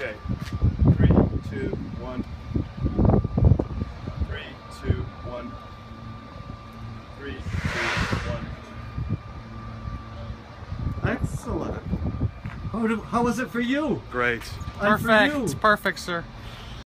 Okay. Three, two, one. Three, two, one. Three, two, one. Excellent. How, do, how was it for you? Great. And for Perfect. you? It's perfect, sir.